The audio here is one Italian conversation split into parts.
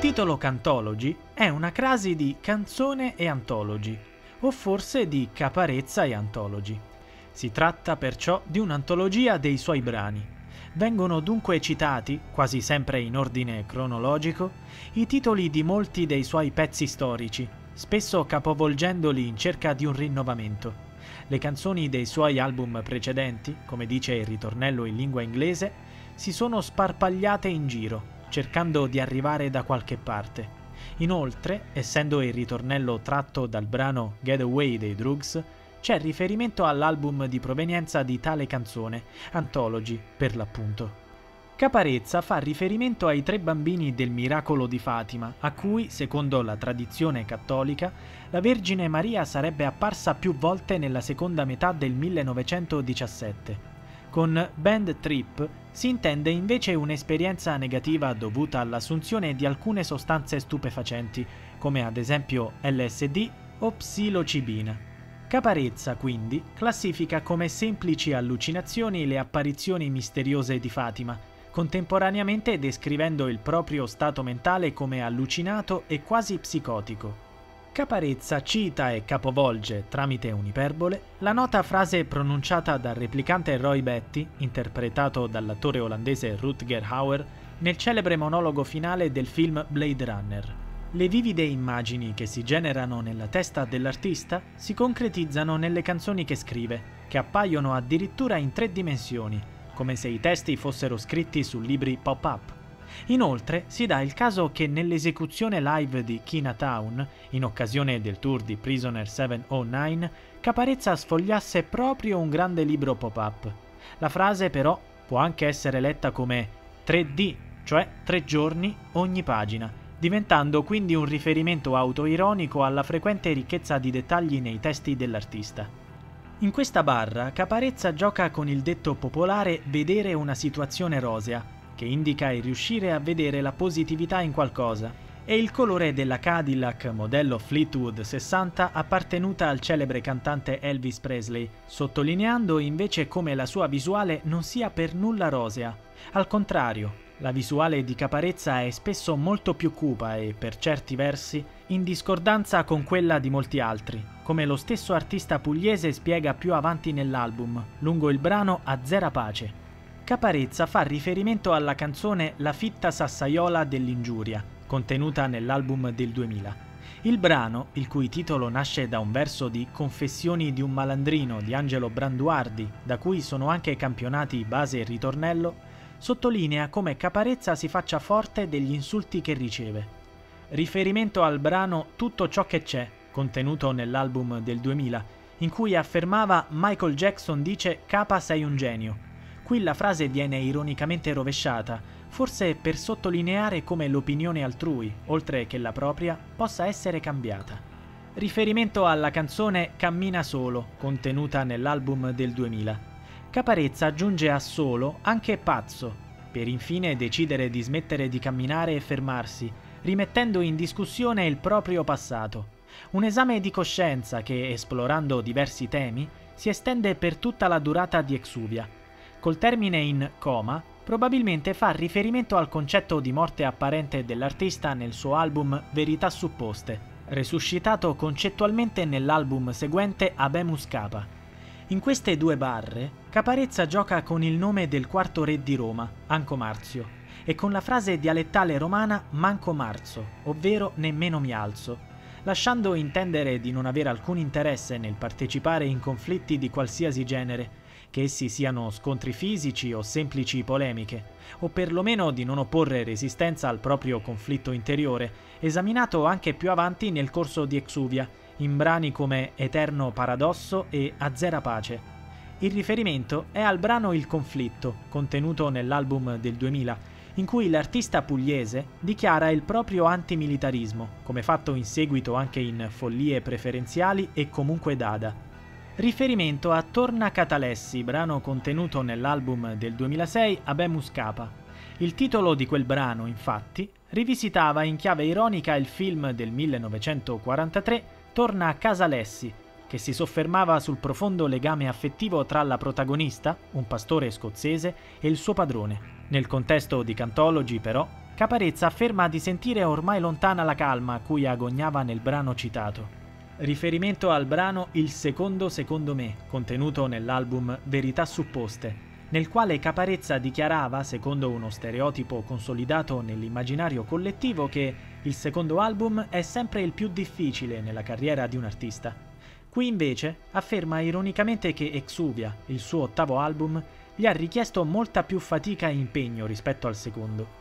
titolo Cantology è una crasi di canzone e antology, o forse di caparezza e antology. Si tratta perciò di un'antologia dei suoi brani. Vengono dunque citati, quasi sempre in ordine cronologico, i titoli di molti dei suoi pezzi storici, spesso capovolgendoli in cerca di un rinnovamento. Le canzoni dei suoi album precedenti, come dice il ritornello in lingua inglese, si sono sparpagliate in giro, cercando di arrivare da qualche parte. Inoltre, essendo il ritornello tratto dal brano Get Away dei Drugs, c'è riferimento all'album di provenienza di tale canzone, Anthology per l'appunto. Caparezza fa riferimento ai tre bambini del miracolo di Fatima, a cui, secondo la tradizione cattolica, la Vergine Maria sarebbe apparsa più volte nella seconda metà del 1917. Con band trip si intende invece un'esperienza negativa dovuta all'assunzione di alcune sostanze stupefacenti, come ad esempio LSD o psilocibina. Caparezza, quindi, classifica come semplici allucinazioni le apparizioni misteriose di Fatima, contemporaneamente descrivendo il proprio stato mentale come allucinato e quasi psicotico. Caparezza cita e capovolge, tramite un'iperbole, la nota frase pronunciata dal replicante Roy Betty, interpretato dall'attore olandese Rutger Hauer, nel celebre monologo finale del film Blade Runner. Le vivide immagini che si generano nella testa dell'artista si concretizzano nelle canzoni che scrive, che appaiono addirittura in tre dimensioni, come se i testi fossero scritti su libri pop-up. Inoltre si dà il caso che nell'esecuzione live di Kina Town, in occasione del tour di Prisoner 709, Caparezza sfogliasse proprio un grande libro pop-up. La frase però può anche essere letta come 3D, cioè tre giorni ogni pagina, diventando quindi un riferimento autoironico alla frequente ricchezza di dettagli nei testi dell'artista. In questa barra Caparezza gioca con il detto popolare vedere una situazione rosea, che indica il riuscire a vedere la positività in qualcosa, e il colore della Cadillac modello Fleetwood 60 appartenuta al celebre cantante Elvis Presley, sottolineando invece come la sua visuale non sia per nulla rosea. Al contrario, la visuale di Caparezza è spesso molto più cupa e, per certi versi, in discordanza con quella di molti altri, come lo stesso artista pugliese spiega più avanti nell'album, lungo il brano A Zera Pace. Caparezza fa riferimento alla canzone La fitta sassaiola dell'ingiuria, contenuta nell'album del 2000. Il brano, il cui titolo nasce da un verso di Confessioni di un malandrino di Angelo Branduardi, da cui sono anche campionati base e ritornello, sottolinea come Caparezza si faccia forte degli insulti che riceve. Riferimento al brano Tutto ciò che c'è, contenuto nell'album del 2000, in cui affermava Michael Jackson dice Capa sei un genio, Qui la frase viene ironicamente rovesciata, forse per sottolineare come l'opinione altrui, oltre che la propria, possa essere cambiata. Riferimento alla canzone Cammina solo, contenuta nell'album del 2000. Caparezza aggiunge a solo anche pazzo, per infine decidere di smettere di camminare e fermarsi, rimettendo in discussione il proprio passato. Un esame di coscienza che, esplorando diversi temi, si estende per tutta la durata di Exuvia, col termine in coma, probabilmente fa riferimento al concetto di morte apparente dell'artista nel suo album Verità supposte, resuscitato concettualmente nell'album seguente Abemus Capa. In queste due barre, Caparezza gioca con il nome del quarto re di Roma, Anco Marzio, e con la frase dialettale romana Manco Marzo, ovvero nemmeno mi alzo, lasciando intendere di non avere alcun interesse nel partecipare in conflitti di qualsiasi genere, che essi siano scontri fisici o semplici polemiche, o perlomeno di non opporre resistenza al proprio conflitto interiore, esaminato anche più avanti nel corso di Exuvia, in brani come Eterno Paradosso e Azera Pace. Il riferimento è al brano Il conflitto, contenuto nell'album del 2000, in cui l'artista pugliese dichiara il proprio antimilitarismo, come fatto in seguito anche in Follie preferenziali e comunque Dada riferimento a Torna Catalessi, brano contenuto nell'album del 2006 Abemus Capa. Il titolo di quel brano, infatti, rivisitava in chiave ironica il film del 1943 Torna a casa Lessi, che si soffermava sul profondo legame affettivo tra la protagonista, un pastore scozzese, e il suo padrone. Nel contesto di Cantology, però, Caparezza afferma di sentire ormai lontana la calma a cui agognava nel brano citato. Riferimento al brano Il secondo secondo me, contenuto nell'album Verità supposte, nel quale Caparezza dichiarava, secondo uno stereotipo consolidato nell'immaginario collettivo, che il secondo album è sempre il più difficile nella carriera di un artista. Qui invece afferma ironicamente che Exuvia, il suo ottavo album, gli ha richiesto molta più fatica e impegno rispetto al secondo.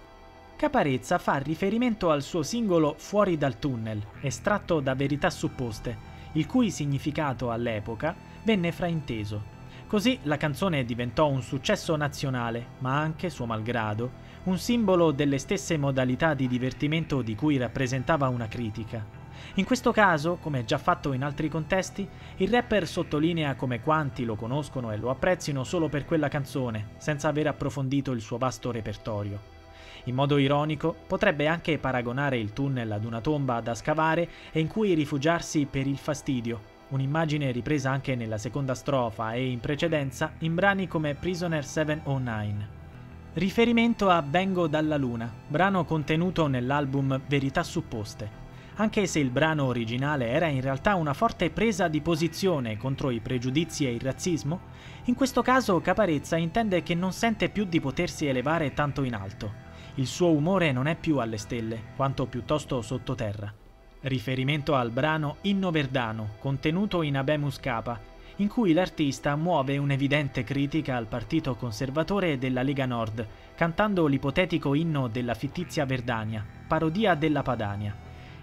Caparezza fa riferimento al suo singolo Fuori dal tunnel, estratto da Verità supposte, il cui significato all'epoca venne frainteso Così la canzone diventò un successo nazionale, ma anche, suo malgrado, un simbolo delle stesse modalità di divertimento di cui rappresentava una critica. In questo caso, come già fatto in altri contesti, il rapper sottolinea come quanti lo conoscono e lo apprezzino solo per quella canzone, senza aver approfondito il suo vasto repertorio. In modo ironico, potrebbe anche paragonare il tunnel ad una tomba da scavare e in cui rifugiarsi per il fastidio, un'immagine ripresa anche nella seconda strofa e in precedenza in brani come Prisoner 709. Riferimento a Vengo dalla Luna, brano contenuto nell'album Verità Supposte. Anche se il brano originale era in realtà una forte presa di posizione contro i pregiudizi e il razzismo, in questo caso Caparezza intende che non sente più di potersi elevare tanto in alto. Il suo umore non è più alle stelle, quanto piuttosto sottoterra riferimento al brano Inno Verdano, contenuto in Abemus Capa, in cui l'artista muove un'evidente critica al partito conservatore della Lega Nord, cantando l'ipotetico inno della fittizia Verdania, parodia della Padania.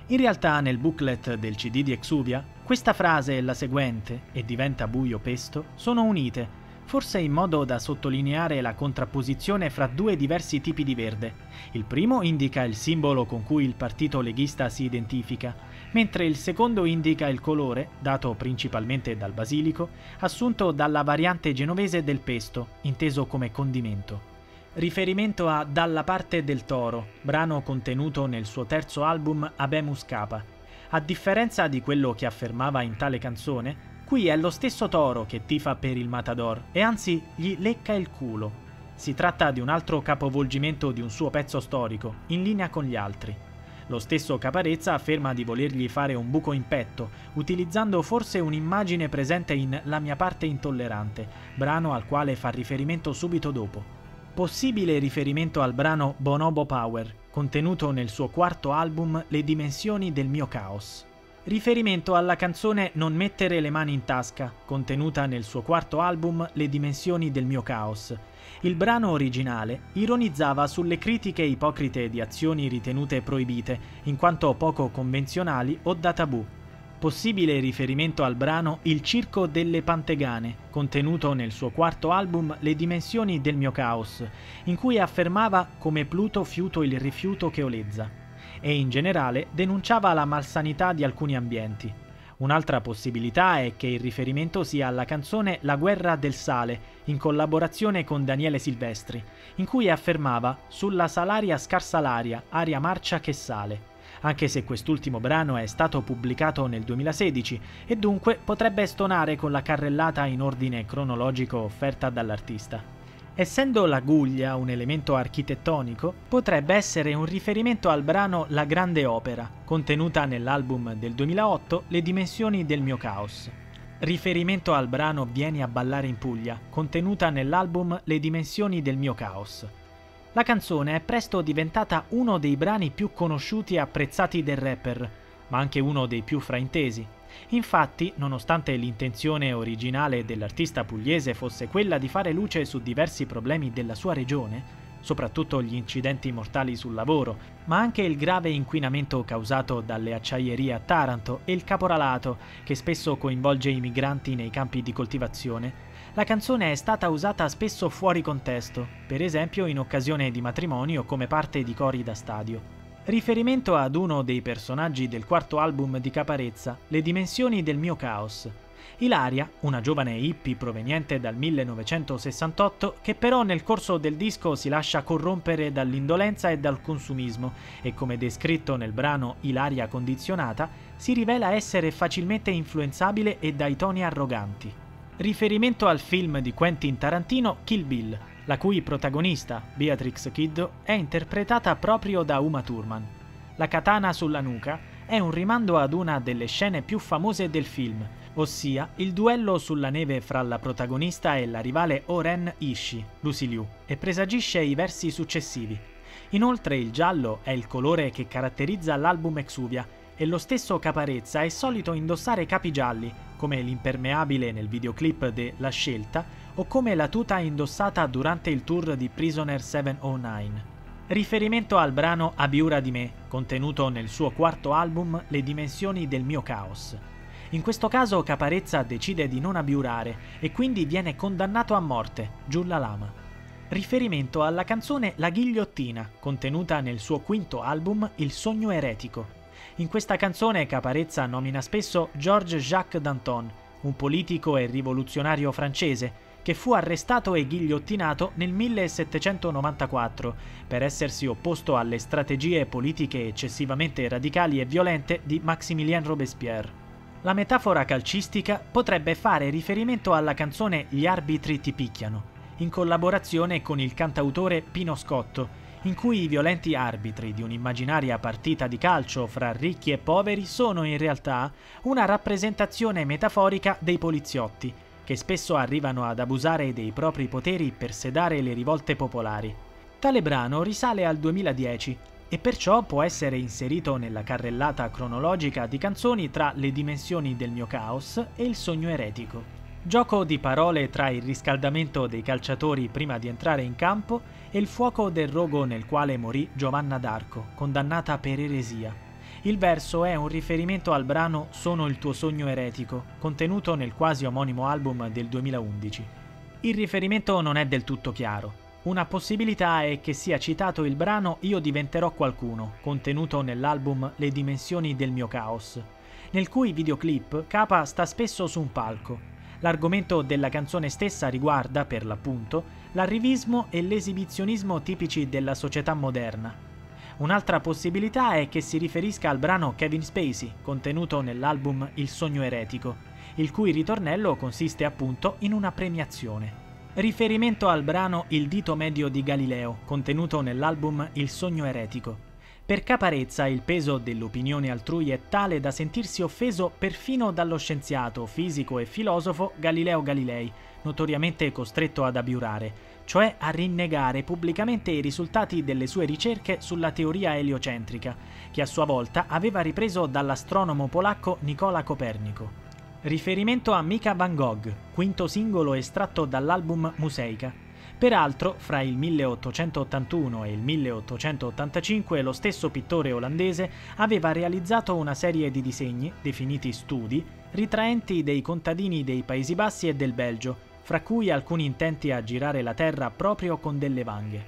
In realtà nel booklet del CD di Exuvia, questa frase e la seguente, e diventa buio pesto, sono unite, forse in modo da sottolineare la contrapposizione fra due diversi tipi di verde. Il primo indica il simbolo con cui il partito leghista si identifica, mentre il secondo indica il colore, dato principalmente dal basilico, assunto dalla variante genovese del pesto, inteso come condimento. Riferimento a Dalla parte del toro, brano contenuto nel suo terzo album Abemus Capa. A differenza di quello che affermava in tale canzone, Qui è lo stesso toro che tifa per il Matador e anzi gli lecca il culo. Si tratta di un altro capovolgimento di un suo pezzo storico, in linea con gli altri. Lo stesso Caparezza afferma di volergli fare un buco in petto, utilizzando forse un'immagine presente in La mia parte intollerante, brano al quale fa riferimento subito dopo. Possibile riferimento al brano Bonobo Power, contenuto nel suo quarto album Le dimensioni del mio caos riferimento alla canzone Non mettere le mani in tasca, contenuta nel suo quarto album Le dimensioni del mio caos. Il brano originale ironizzava sulle critiche ipocrite di azioni ritenute proibite, in quanto poco convenzionali o da tabù. Possibile riferimento al brano Il circo delle pantegane, contenuto nel suo quarto album Le dimensioni del mio caos, in cui affermava come Pluto fiuto il rifiuto che olezza e in generale denunciava la malsanità di alcuni ambienti. Un'altra possibilità è che il riferimento sia alla canzone La guerra del sale, in collaborazione con Daniele Silvestri, in cui affermava Sulla salaria scarsalaria, aria marcia che sale, anche se quest'ultimo brano è stato pubblicato nel 2016 e dunque potrebbe stonare con la carrellata in ordine cronologico offerta dall'artista. Essendo la guglia un elemento architettonico, potrebbe essere un riferimento al brano La Grande Opera, contenuta nell'album del 2008 Le dimensioni del mio caos. Riferimento al brano Vieni a ballare in Puglia, contenuta nell'album Le dimensioni del mio caos. La canzone è presto diventata uno dei brani più conosciuti e apprezzati del rapper, ma anche uno dei più fraintesi. Infatti, nonostante l'intenzione originale dell'artista pugliese fosse quella di fare luce su diversi problemi della sua regione, soprattutto gli incidenti mortali sul lavoro, ma anche il grave inquinamento causato dalle acciaierie a Taranto e il caporalato, che spesso coinvolge i migranti nei campi di coltivazione, la canzone è stata usata spesso fuori contesto, per esempio in occasione di matrimoni o come parte di cori da stadio. Riferimento ad uno dei personaggi del quarto album di Caparezza, Le dimensioni del mio caos. Ilaria, una giovane hippie proveniente dal 1968 che però nel corso del disco si lascia corrompere dall'indolenza e dal consumismo e come descritto nel brano Ilaria condizionata si rivela essere facilmente influenzabile e dai toni arroganti. Riferimento al film di Quentin Tarantino Kill Bill, la cui protagonista, Beatrix Kiddo, è interpretata proprio da Uma Thurman. La katana sulla nuca è un rimando ad una delle scene più famose del film, ossia il duello sulla neve fra la protagonista e la rivale Oren Ishii, Lucy Liu, e presagisce i versi successivi. Inoltre il giallo è il colore che caratterizza l'album Exuvia e lo stesso Caparezza è solito indossare capi gialli, come l'impermeabile nel videoclip de La Scelta o come la tuta indossata durante il tour di Prisoner 709 riferimento al brano Abiura di me, contenuto nel suo quarto album Le dimensioni del mio caos. In questo caso Caparezza decide di non abiurare e quindi viene condannato a morte, giù la lama. Riferimento alla canzone La ghigliottina, contenuta nel suo quinto album Il sogno eretico. In questa canzone Caparezza nomina spesso Georges Jacques Danton, un politico e rivoluzionario francese, che fu arrestato e ghigliottinato nel 1794 per essersi opposto alle strategie politiche eccessivamente radicali e violente di Maximilien Robespierre. La metafora calcistica potrebbe fare riferimento alla canzone Gli arbitri ti picchiano, in collaborazione con il cantautore Pino Scotto, in cui i violenti arbitri di un'immaginaria partita di calcio fra ricchi e poveri sono in realtà una rappresentazione metaforica dei poliziotti che spesso arrivano ad abusare dei propri poteri per sedare le rivolte popolari. Tale brano risale al 2010 e perciò può essere inserito nella carrellata cronologica di canzoni tra Le dimensioni del mio caos e Il sogno eretico. Gioco di parole tra il riscaldamento dei calciatori prima di entrare in campo e il fuoco del rogo nel quale morì Giovanna d'Arco, condannata per eresia. Il verso è un riferimento al brano Sono il tuo sogno eretico, contenuto nel quasi omonimo album del 2011. Il riferimento non è del tutto chiaro. Una possibilità è che sia citato il brano Io diventerò qualcuno, contenuto nell'album Le dimensioni del mio caos, nel cui videoclip Capa sta spesso su un palco. L'argomento della canzone stessa riguarda, per l'appunto, l'arrivismo e l'esibizionismo tipici della società moderna, Un'altra possibilità è che si riferisca al brano Kevin Spacey, contenuto nell'album Il sogno eretico, il cui ritornello consiste appunto in una premiazione. Riferimento al brano Il dito medio di Galileo, contenuto nell'album Il sogno eretico. Per Caparezza il peso dell'opinione altrui è tale da sentirsi offeso perfino dallo scienziato, fisico e filosofo Galileo Galilei, notoriamente costretto ad abiurare, cioè a rinnegare pubblicamente i risultati delle sue ricerche sulla teoria eliocentrica, che a sua volta aveva ripreso dall'astronomo polacco Nicola Copernico. Riferimento a Mika Van Gogh, quinto singolo estratto dall'album Museica. Peraltro, fra il 1881 e il 1885 lo stesso pittore olandese aveva realizzato una serie di disegni, definiti studi, ritraenti dei contadini dei Paesi Bassi e del Belgio, fra cui alcuni intenti a girare la Terra proprio con delle vanghe.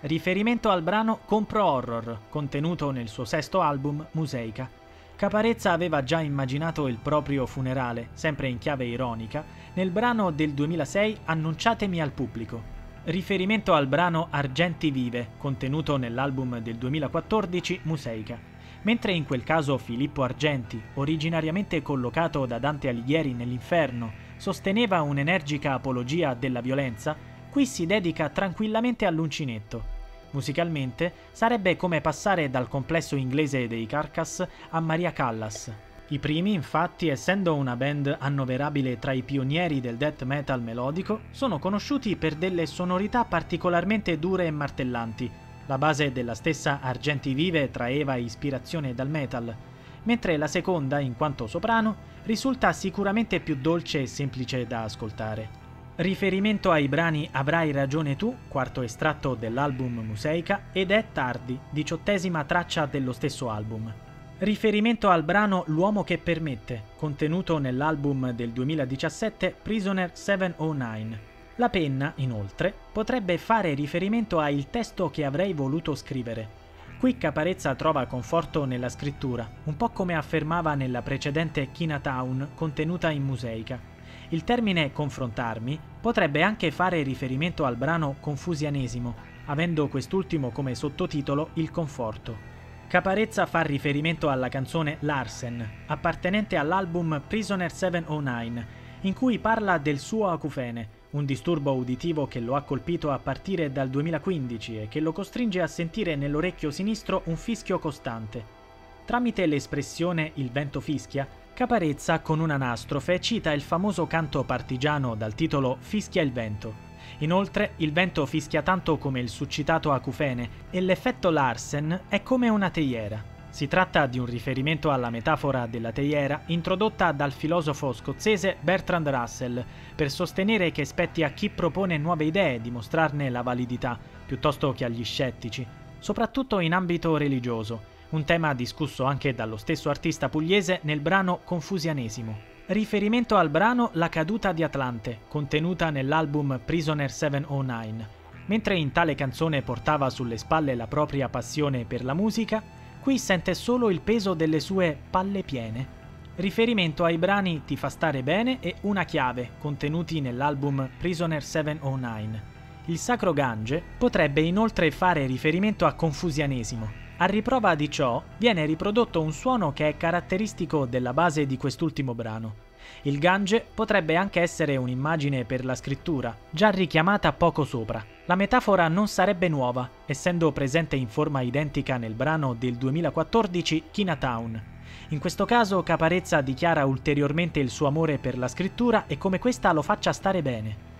Riferimento al brano Compro Horror, contenuto nel suo sesto album Museica. Caparezza aveva già immaginato il proprio funerale, sempre in chiave ironica, nel brano del 2006 Annunciatemi al pubblico. Riferimento al brano Argenti Vive, contenuto nell'album del 2014 Museica. Mentre in quel caso Filippo Argenti, originariamente collocato da Dante Alighieri nell'inferno sosteneva un'energica apologia della violenza, qui si dedica tranquillamente all'uncinetto. Musicalmente sarebbe come passare dal complesso inglese dei Carcass a Maria Callas. I primi, infatti, essendo una band annoverabile tra i pionieri del death metal melodico, sono conosciuti per delle sonorità particolarmente dure e martellanti. La base della stessa Argenti Vive traeva ispirazione dal metal, mentre la seconda, in quanto soprano, risulta sicuramente più dolce e semplice da ascoltare. Riferimento ai brani Avrai ragione tu, quarto estratto dell'album Museica, ed È tardi, diciottesima traccia dello stesso album. Riferimento al brano L'uomo che permette, contenuto nell'album del 2017 Prisoner 709. La penna, inoltre, potrebbe fare riferimento a il testo che avrei voluto scrivere, Qui Caparezza trova conforto nella scrittura, un po' come affermava nella precedente Chinatown contenuta in Museica. Il termine confrontarmi potrebbe anche fare riferimento al brano Confusianesimo, avendo quest'ultimo come sottotitolo il conforto. Caparezza fa riferimento alla canzone Larsen, appartenente all'album Prisoner 709, in cui parla del suo acufene, un disturbo uditivo che lo ha colpito a partire dal 2015 e che lo costringe a sentire nell'orecchio sinistro un fischio costante. Tramite l'espressione il vento fischia, Caparezza con un'anastrofe cita il famoso canto partigiano dal titolo Fischia il vento, Inoltre, il vento fischia tanto come il succitato acufene e l'effetto Larsen è come una teiera. Si tratta di un riferimento alla metafora della teiera introdotta dal filosofo scozzese Bertrand Russell per sostenere che spetti a chi propone nuove idee dimostrarne la validità, piuttosto che agli scettici, soprattutto in ambito religioso, un tema discusso anche dallo stesso artista pugliese nel brano Confusianesimo. Riferimento al brano La caduta di Atlante, contenuta nell'album Prisoner 709. Mentre in tale canzone portava sulle spalle la propria passione per la musica, qui sente solo il peso delle sue palle piene. Riferimento ai brani Ti fa stare bene e Una chiave, contenuti nell'album Prisoner 709. Il sacro Gange potrebbe inoltre fare riferimento a confusianesimo, a riprova di ciò viene riprodotto un suono che è caratteristico della base di quest'ultimo brano. Il Gange potrebbe anche essere un'immagine per la scrittura, già richiamata poco sopra. La metafora non sarebbe nuova, essendo presente in forma identica nel brano del 2014 Chinatown. In questo caso Caparezza dichiara ulteriormente il suo amore per la scrittura e come questa lo faccia stare bene.